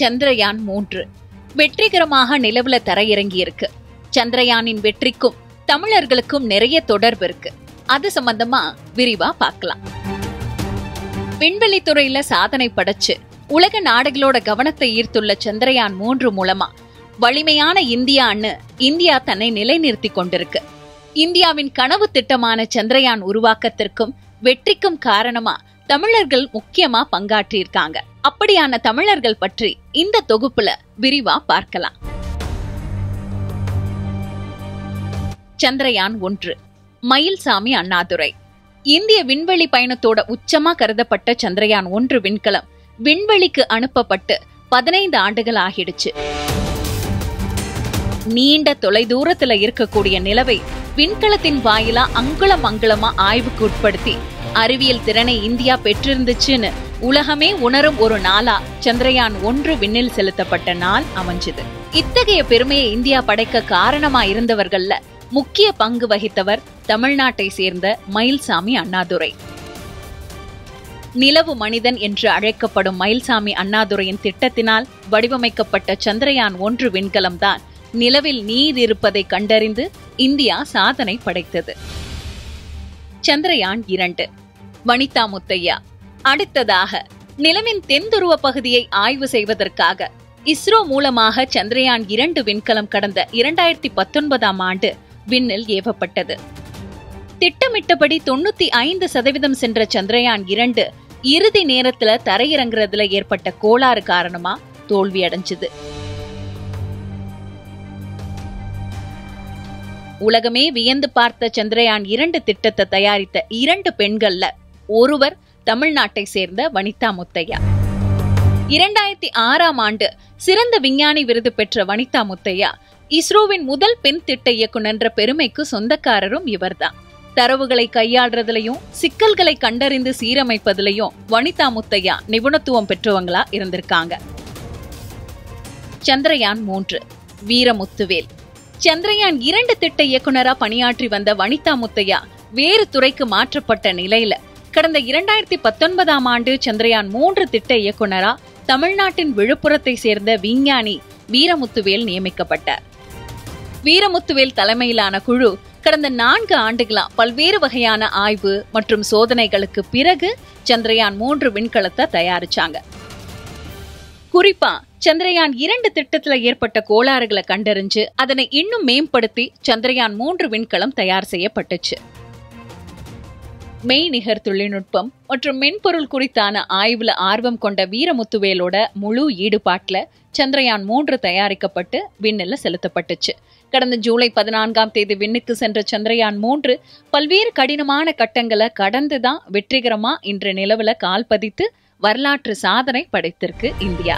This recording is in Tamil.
சந்திரயான் மூன்று. வெற்றிகரமாக நிலவுல தரையிறங்கி இருக்கு சந்திரயானின் வெற்றிக்கும் தமிழர்களுக்கும் நிறைய தொடர்பு இருக்கு. அது சம்பந்தமா விரிவா பார்க்கலாம். விண்வெளித்துறையில சாதனை படைச்சு உலக நாடுகளோட கவனத்தை ஈர்த்துள்ள சந்திரயான் மூன்று மூலமா வலிமையான இந்தியான்னு இந்தியா தன்னை நிலைநிறுத்தி கொண்டிருக்கு. இந்தியாவின் கனவு திட்டமான சந்திரயான் உருவாக்கத்திற்கும் வெற்றிக்கும் காரணமா தமிழர்கள் முக்கியமா பங்காற்றியிருக்காங்க. அப்படியான தமிழர்கள் பற்றி இந்த தொகுப்புல விரிவா பார்க்கலாம். சந்திரயான் ஒன்று மயில்சாமி அண்ணாதுரை. இந்திய விண்வெளி பயணத்தோட உச்சமா கருதப்பட்ட சந்திரயான் ஒன்று விண்கலம் விண்வெளிக்கு அனுப்பப்பட்டு பதினைந்து ஆண்டுகள் ஆகிடுச்சு. நீண்ட தொலைதூரத்துல இருக்கக்கூடிய நிலவை விண்கலத்தின் வாயிலா அங்குலம் அங்குலமா ஆய்வுக்கு உட்படுத்தி அறிவியல் திறனை இந்தியா பெற்றிருந்துச்சுன்னு உலகமே உணரும் ஒரு நாளா சந்திரயான் ஒன்று விண்ணில் செலுத்தப்பட்ட நாள் அமைஞ்சது. இத்தகைய பெருமையை இந்தியா படைக்க காரணமா இருந்தவர்கள்ல முக்கிய பங்கு வகித்தவர் தமிழ்நாட்டை சேர்ந்த மயில்சாமி அண்ணாதுரை. நிலவு மனிதன் என்று அழைக்கப்படும் மயில்சாமி அண்ணாதுரையின் திட்டத்தினால் வடிவமைக்கப்பட்ட சந்திரயான் ஒன்று விண்கலம்தான் நிலவில் நீர் இருப்பதை கண்டறிந்து இந்தியா சாதனை படைத்தது. சந்திரயான் இரண்டு. வனிதா முத்தையா அடுத்ததாக நிலவின் தென்துருவ பகுதியை ஆய்வு செய்வதற்காக இஸ்ரோ மூலமாக சந்திரயான் இரண்டு விண்கலம் கடந்த இரண்டாயிரத்தி பத்தொன்பதாம் ஆண்டு விண்ணில் ஏவப்பட்டது. திட்டமிட்டபடி தொண்ணூத்தி ஐந்து சதவீதம் சென்ற சந்திரயான் இரண்டு இறுதி நேரத்துல தரையிறங்குறதுல ஏற்பட்ட கோளாறு காரணமா தோல்வி அடைஞ்சது. உலகமே வியந்து பார்த்த சந்திரயான் இரண்டு திட்டத்தை தயாரித்த இரண்டு பெண்கள்ல ஒருவர் தமிழ்நாட்டை சேர்ந்த வனிதா முத்தையா. இரண்டாயிரத்தி ஆறாம் ஆண்டு சிறந்த விஞ்ஞானி விருது பெற்ற வனிதா முத்தையா இஸ்ரோவின் முதல் பெண் திட்ட இயக்குநர் பெருமைக்கு சொந்தக்காரரும் இவர்தான். தரவுகளை கையாள்றதுலயும் சிக்கல்களை கண்டறிந்து சீரமைப்பதிலையும் வனிதா முத்தையா நிபுணத்துவம் பெற்றவங்களா இருந்திருக்காங்க. சந்திரயான் மூன்று வீரமுத்துவேல். சந்திரயான் இரண்டு திட்ட இயக்குனரா பணியாற்றி வந்த வனிதா முத்தையா வேறு துறைக்கு மாற்றப்பட்ட நிலையில. கடந்த இரண்டாயிரத்தி பத்தொன்பதாம் ஆண்டு சந்திரயான் மூன்று திட்ட இயக்குனரா தமிழ்நாட்டின் விழுப்புரத்தை சேர்ந்த விஞ்ஞானி வீரமுத்துவேல் நியமிக்கப்பட்டார். வீரமுத்துவேல் தலைமையிலான குழு கடந்த நான்கு ஆண்டுகளா பல்வேறு வகையான ஆய்வு மற்றும் சோதனைகளுக்கு பிறகு சந்திரயான் மூன்று விண்கலத்தை தயாரிச்சாங்க. குறிப்பா சந்திரயான் இரண்டு திட்டத்துல ஏற்பட்ட கோளாறுகளை கண்டறிஞ்சு அதனை இன்னும் மேம்படுத்தி சந்திரயான் மூன்று விண்கலம் தயார் செய்யப்பட்டுச்சு. மெய்நிகர் தொழில்நுட்பம் மற்றும் மென்பொருள் குறித்தான ஆய்வுல ஆர்வம் கொண்ட வீரமுத்துவேலோட முழு ஈடுபாட்டில் சந்திரயான் மூன்று தயாரிக்கப்பட்டு விண்ணில் செலுத்தப்பட்டுச்சு. கடந்த ஜூலை பதினான்காம் தேதி விண்ணுக்கு சென்ற சந்திரயான் மூன்று பல்வேறு கடினமான கட்டங்களை கடந்துதான் வெற்றிகரமா இன்று நிலவுல கால் பதித்து வரலாற்று சாதனை படைத்திருக்கு இந்தியா.